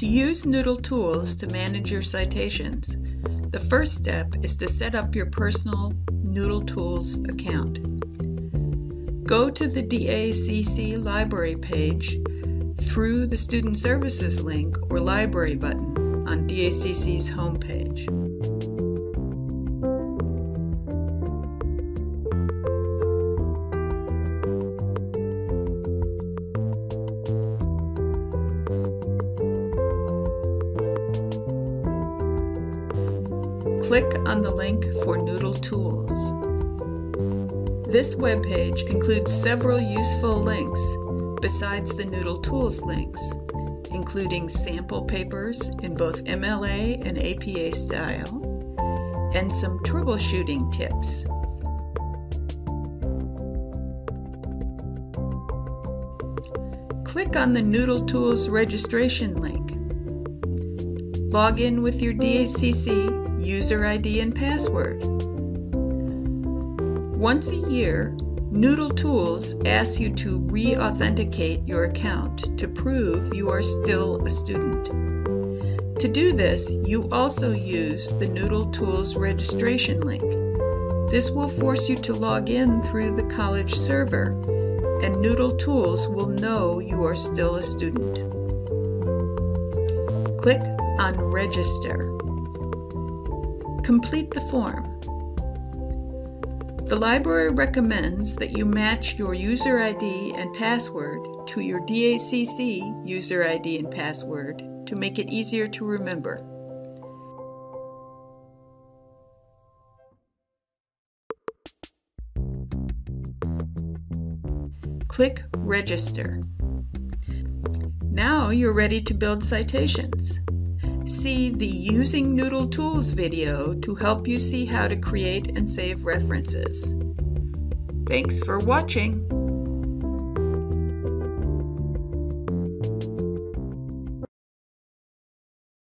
To use Noodle Tools to manage your citations, the first step is to set up your personal Noodle Tools account. Go to the DACC library page through the Student Services link or library button on DACC's homepage. Click on the link for Noodle Tools. This webpage includes several useful links besides the Noodle Tools links, including sample papers in both MLA and APA style, and some troubleshooting tips. Click on the Noodle Tools registration link. Log in with your DACC user ID and password. Once a year, Noodle Tools asks you to re-authenticate your account to prove you are still a student. To do this, you also use the Noodle Tools registration link. This will force you to log in through the college server, and Noodle Tools will know you are still a student. Click on Register. Complete the form. The library recommends that you match your user ID and password to your DACC user ID and password to make it easier to remember. Click Register. Now you're ready to build citations. See the Using Noodle Tools video to help you see how to create and save references. Thanks for watching.